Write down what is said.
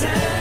sound